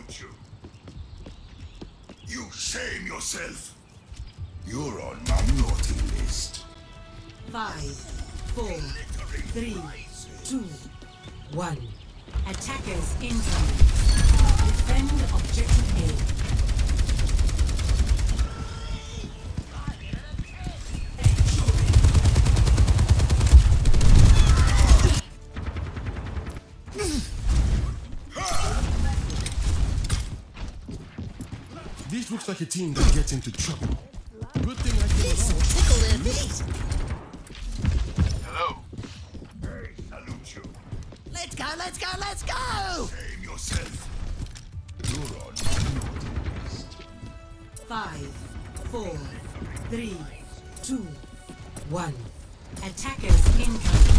don't you? You shame yourself. You're on my naughty list. Five, four, three, two, one. Attackers incoming. This looks like a team that gets into trouble. Good thing I came This'll along. tickle their feet. Hello. Hey, salute you. Let's go, let's go, let's go! Tame yourself. You're on my list. Five, four, three, two, one. Attackers incoming.